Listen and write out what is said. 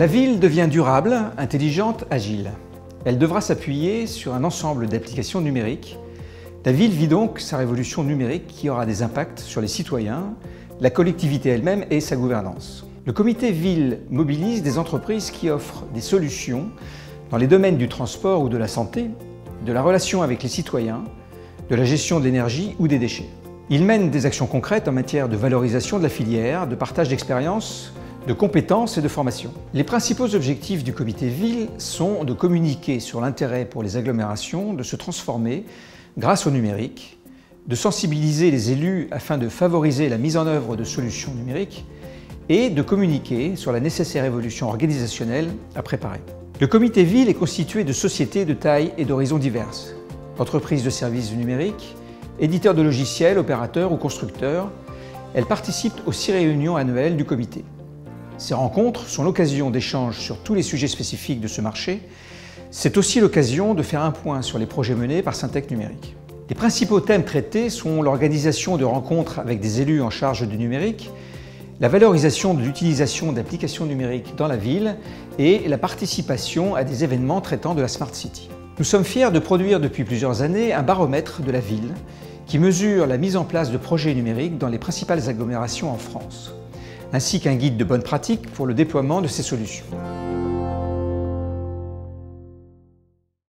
La ville devient durable, intelligente, agile. Elle devra s'appuyer sur un ensemble d'applications numériques. La ville vit donc sa révolution numérique qui aura des impacts sur les citoyens, la collectivité elle-même et sa gouvernance. Le comité Ville mobilise des entreprises qui offrent des solutions dans les domaines du transport ou de la santé, de la relation avec les citoyens, de la gestion de l'énergie ou des déchets. Il mène des actions concrètes en matière de valorisation de la filière, de partage d'expériences, de compétences et de formation. Les principaux objectifs du comité ville sont de communiquer sur l'intérêt pour les agglomérations de se transformer grâce au numérique, de sensibiliser les élus afin de favoriser la mise en œuvre de solutions numériques et de communiquer sur la nécessaire évolution organisationnelle à préparer. Le comité ville est constitué de sociétés de taille et d'horizons diverses, entreprises de services numériques, éditeurs de logiciels, opérateurs ou constructeurs. Elles participent aux six réunions annuelles du comité. Ces rencontres sont l'occasion d'échanges sur tous les sujets spécifiques de ce marché. C'est aussi l'occasion de faire un point sur les projets menés par Syntec Numérique. Les principaux thèmes traités sont l'organisation de rencontres avec des élus en charge du numérique, la valorisation de l'utilisation d'applications numériques dans la ville et la participation à des événements traitant de la Smart City. Nous sommes fiers de produire depuis plusieurs années un baromètre de la ville qui mesure la mise en place de projets numériques dans les principales agglomérations en France ainsi qu'un guide de bonne pratique pour le déploiement de ces solutions.